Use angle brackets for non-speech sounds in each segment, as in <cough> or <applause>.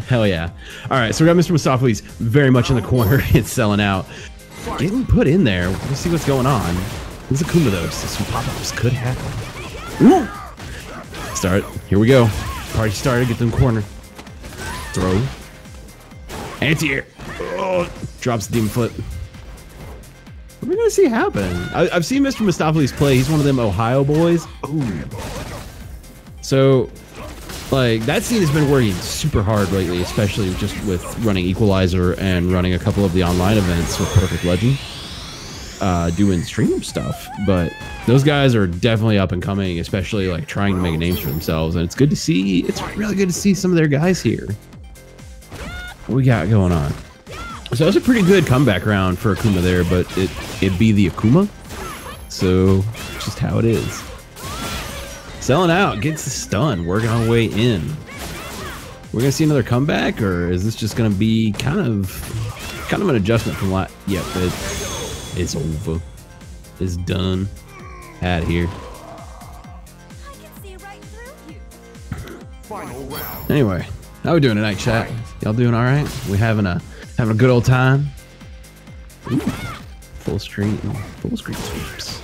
<laughs> Hell yeah. All right, so we got Mr. Mustopheles very much in the corner. <laughs> It's selling out. Getting put in there. Let's see what's going on. There's Akuma though, so some pop-ups could happen. Ooh. Start. Here we go. Party started. Get them corner. Throw. Anti-air. Oh, drops the demon flip. What are we gonna see happen? I, have seen Mr. Mustopheles play. He's one of them Ohio boys. Ooh. So, like that scene has been working super hard lately, especially just with running Equalizer and running a couple of the online events with Perfect Legend, uh, doing stream stuff. But those guys are definitely up and coming, especially like trying to make names for themselves. And it's good to see. It's really good to see some of their guys here. What we got going on? So that was a pretty good comeback round for Akuma there, but it it be the Akuma. So just how it is. Selling out, gets the stun, working our way in. We're gonna see another comeback, or is this just gonna be kind of kind of an adjustment from what? Yep, it, it's over. It's done. Out of here. Anyway, how we doing tonight, chat? Y'all doing all right? We having a having a good old time. Ooh, full street, full screen sweeps.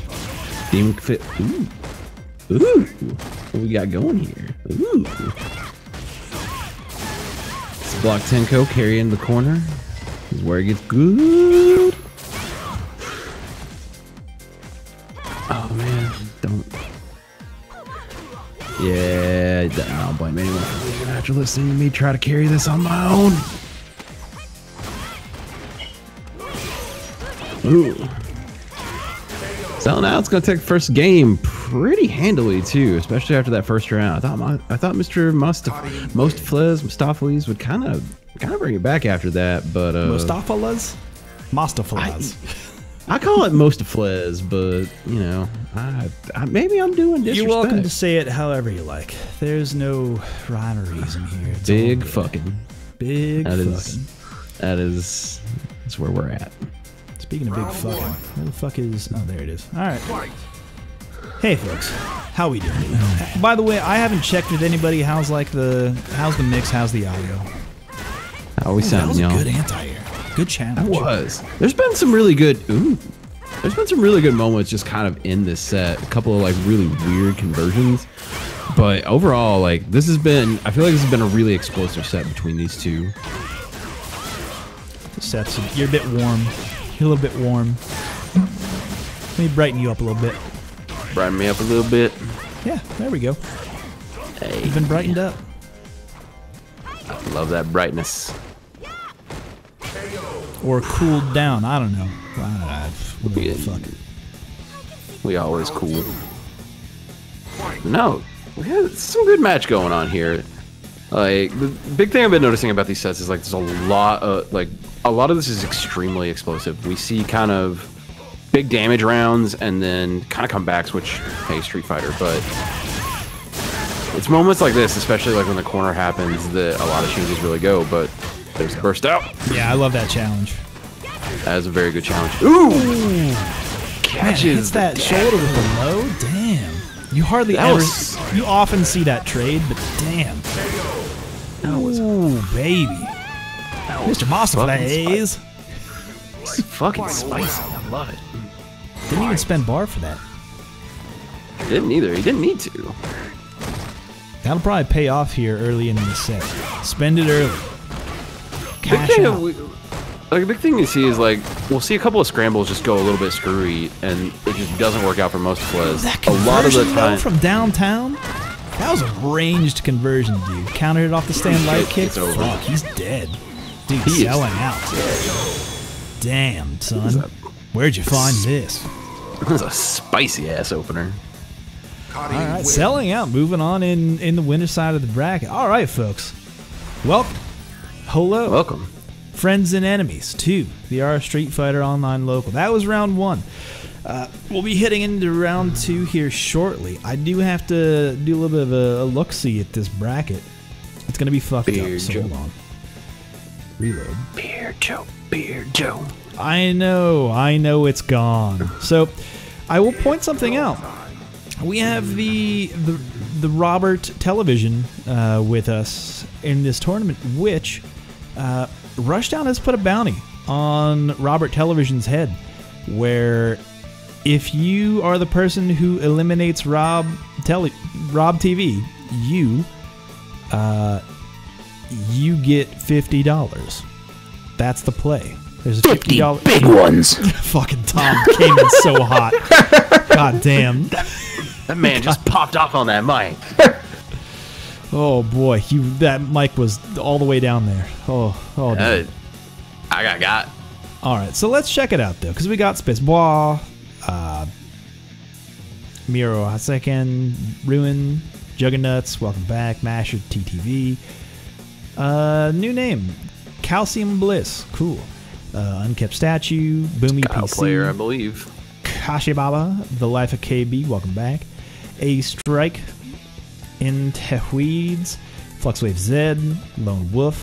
Demon fit. Ooh, ooh. What we got going here? Ooh. It's block Tenko carrying the corner. This is where it gets good. Oh man, don't. Yeah, I don't blame anyone for leaving after listening to me try to carry this on my own. Ooh. Selling out's gonna take first game pretty handily too, especially after that first round. I thought my, I thought Mr. Must Most Flez Mustopheles would kind of kind of bring it back after that, but uh, Mustopheles, Mustopheles. I, I call it most Flez, but you know, I, I maybe I'm doing disrespect. You're welcome to say it however you like. There's no rhyme or reason here. It's Big fucking. Big that fucking. Is, that is that's where we're at. Speaking of big fucking, where the fuck is? Oh, there it is. All right. Hey, folks, how we doing? By the way, I haven't checked with anybody. How's like the how's the mix? How's the audio? How we That sound, was a y'all? good anti-air. Good challenge. That was. There's been some really good. Ooh. There's been some really good moments just kind of in this set. A couple of like really weird conversions. But overall, like this has been. I feel like this has been a really explosive set between these two. Sets you're a bit warm. You're a little bit warm. Let me brighten you up a little bit. Brighten me up a little bit. Yeah, there we go. Hey, You've been brightened up. I love that brightness. Or cooled down. I don't know. I, I, whatever the Yeah. fuck. We always cool. No, we had some good match going on here. Like the big thing I've been noticing about these sets is like there's a lot of like a lot of this is extremely explosive. We see kind of big damage rounds and then kind of comebacks, which hey Street Fighter, but it's moments like this, especially like when the corner happens, that a lot of changes really go. But there's the burst out. Yeah, I love that challenge. That is a very good challenge. Ooh, Man, catches hits that shoulder with the low. Damn. You hardly That ever. was- You often see that trade, but damn. That was Ooh, baby. Mr. Monster fucking Blaze. <laughs> fucking spicy. I love it. Didn't even spend bar for that. Didn't either. He didn't need to. That'll probably pay off here early in the set. Spend it early. Big Cash thing, out. we, like a big thing you see is like we'll see a couple of scrambles just go a little bit screwy, and it just doesn't work out for most. That A lot of the time, from downtown, that was a ranged conversion, dude. Countered it off the stand light kick. it's over. Fuck, he's dead. Dude, He is selling out. Damn, son. Where'd you find this? that's a spicy ass opener. All right, selling out. Moving on in in the winner side of the bracket. All right, folks. Welcome. Hello. Welcome. Friends and Enemies to the R Street Fighter Online Local. That was round one. Uh, we'll be heading into round two here shortly. I do have to do a little bit of a, a look see at this bracket. It's going to be fucked Beer up, so Joe. hold on. Reload. Beer Joe. Beer Joe. I know, I know it's gone. So, I will point something out. We have the the the Robert Television uh, with us in this tournament, which uh, Rushdown has put a bounty on Robert Television's head, where if you are the person who eliminates Rob Tele Rob TV, you uh, you get fifty dollars. That's the play. There's a fifty Fifty dollar. big ones. <laughs> Fucking Tom came in so hot. <laughs> God damn. That man just <laughs> popped off on that mic. Oh boy, you that mic was all the way down there. Oh, oh. Uh. I got got. All right, so let's check it out though, because we got Space Bois, uh, Miro Hasekin, Ruin, Juggernuts, welcome back, Masher, TTV. Uh, new name, Calcium Bliss, cool. Uh, Unkept Statue, Boomy Kyle PC, player, I believe. Kashibaba, The Life of KB, welcome back. A Strike, In Tehuids, Fluxwave Z, Lone Wolf,